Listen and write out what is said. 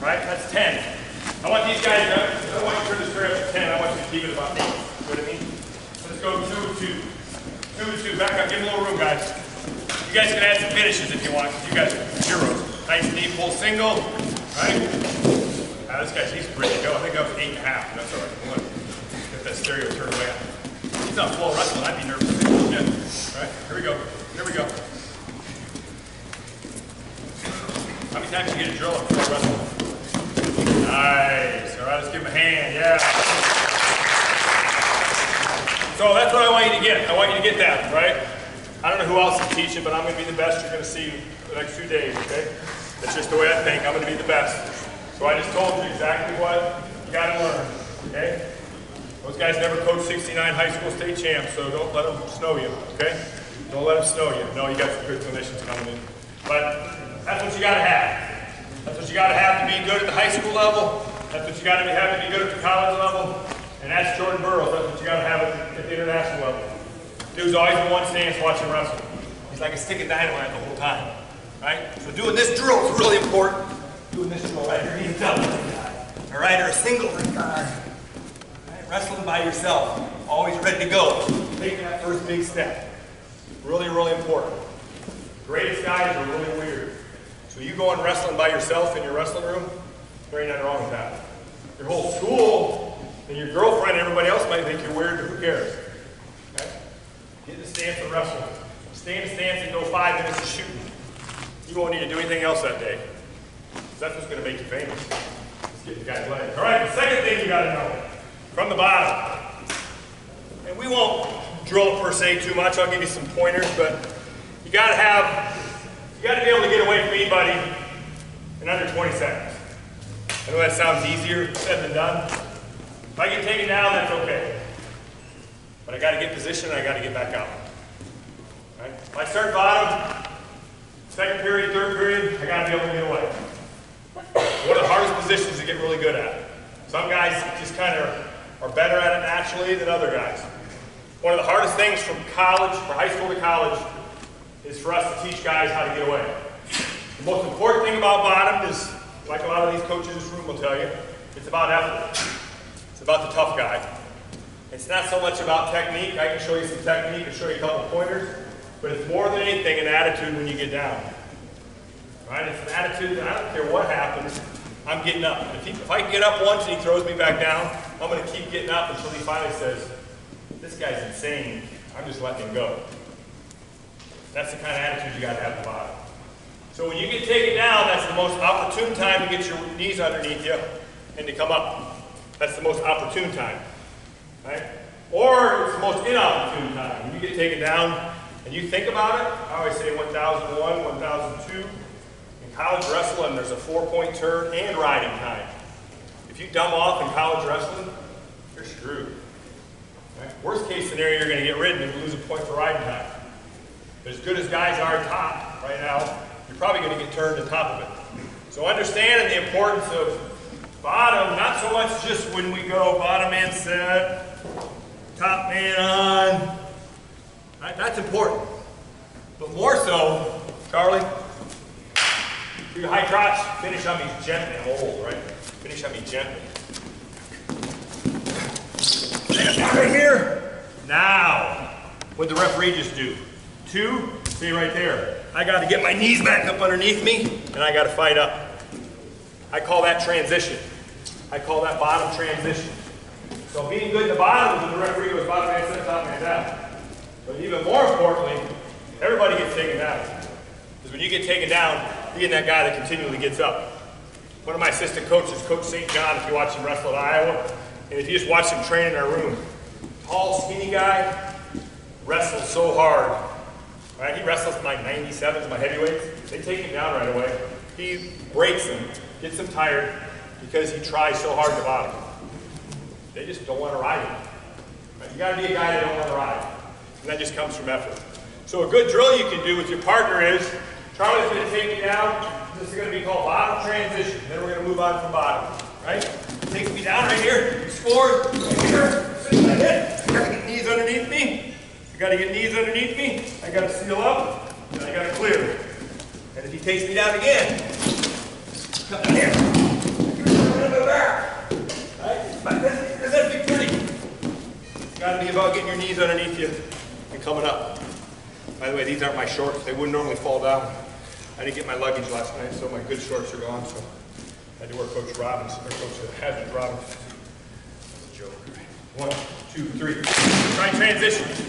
right? That's 10. I want these guys, I don't want you to turn this tray up to 10. I want you to keep it about 8. You know what I mean? Let's go 2 2. 2 2. Back up. Give them a little room, guys. You guys can add some finishes if you want, you guys are heroes. Nice knee pull single, right? Ah, this guy's, he's ready to go. I think I was 8 and a half. That's all right. On. Get that stereo turned away. He's on floor wrestling. I'd be nervous. Yeah. All right. Here we go. Here we go. How many times you get a drill on floor wrestling? Nice. All right, let's give him a hand. Yeah. So that's what I want you to get. I want you to get that, right? I don't know who else is teaching, but I'm going to be the best you're going to see the next few days, okay? That's just the way I think. I'm going to be the best. So I just told you exactly what you got to learn, okay? Those guys never coached 69 high school state champs, so don't let them snow you, okay? Don't let them snow you. No, you got some good clinicians coming in. But that's what you got to have. That's what you got to have to be good at the high school level. That's what you got to have to be good at the college level. And that's Jordan Burroughs. That's what you got to have at, the international level. Dude's always in one stance watching wrestling. He's like a stick of dynamite the whole time, right? So doing this drill is really important. Doing this drill right here, a double all right, or a single. Right? Wrestling by yourself, always ready to go. Taking that first big step. Really, really important. Greatest guys are really weird. So you go on wrestling by yourself in your wrestling room, there ain't nothing wrong with that. Your whole school and your girlfriend and everybody else might think you're weird, but who cares? Okay? Get in the stance and wrestle. Stay in the stance and go five minutes of shooting. You won't need to do anything else that day. That's what's going to make you famous. Let's get the guy's legs. All right, the second thing you got to know, from the bottom. And we won't drill it per se too much. I'll give you some pointers, but you got to have, you got to be able to get away from anybody in under 20 seconds. I know that sounds easier said than done. If I get taken down, that's okay. But I got to get position and I got to get back out. Right? If I start bottom, second period, third period, I got to be able to get away. One of the hardest positions to get really good at. Some guys just kind of are better at it naturally than other guys. One of the hardest things from college, from high school to college, is for us to teach guys how to get away. The most important thing about bottom is, like a lot of these coaches in this room will tell you, it's about effort. It's about the tough guy. It's not so much about technique. I can show you some technique and show you a couple pointers, but it's more than anything an attitude when you get down. Right? It's an attitude that I don't care what happens, I'm getting up. If, he, if I get up once and he throws me back down, I'm going to keep getting up until he finally says, this guy's insane. I'm just letting him go. That's the kind of attitude you got to have at the bottom. So when you get taken down, that's the most opportune time to get your knees underneath you and to come up. That's the most opportune time. Right? Or it's the most inopportune time. When you get taken down and you think about it, I always say 1001, 1002. In college wrestling, there's a four-point turn and riding time. If you dumb off in college wrestling, you're screwed. Right? Worst case scenario, you're going to get ridden and lose a point for riding time. But as good as guys are top right now, you're probably going to get turned to top of it. So understanding the importance of bottom, not so much just when we go bottom man set, top man on. Right? That's important. But more so, Charlie, do your high crotch, finish on me gently. I'm right? Finish on me gently. Right here. Now, what the referee just do? Two, stay right there. I got to get my knees back up underneath me, and I got to fight up. I call that transition. I call that bottom transition. So being good in the bottom is when the referee goes bottom man set, top man down. But even more importantly, everybody gets taken down. Because when you get taken down, you being that guy that continually gets up. One of my assistant coaches, Coach St. John, if you watch him wrestle at Iowa, and if you just watch him train in our room, tall, skinny guy, wrestles so hard. Right? He wrestles my 97s, my heavyweights. They take him down right away. He breaks them, gets them tired, because he tries so hard to bottom. They just don't want to ride him. Right? You got to be a guy that don't want to ride. And that just comes from effort. So a good drill you can do with your partner is, Charlie's going to take you down. This is going to be called bottom transition. Then we're going to move on from bottom. Right? Takes me down right here. He scores. Right here. Sit my knees underneath me. I gotta get knees underneath me, I gotta seal up, and I gotta clear. And if he takes me down again, come down here. Right? That's, that's big pretty. It's gotta be about getting your knees underneath you and coming up. By the way, these aren't my shorts. They wouldn't normally fall down. I didn't get my luggage last night, so my good shorts are gone. So I had to wear Coach Robbins, or Coach uh, Hazard Robbins. That's a joke. One, two, three. Try and transition.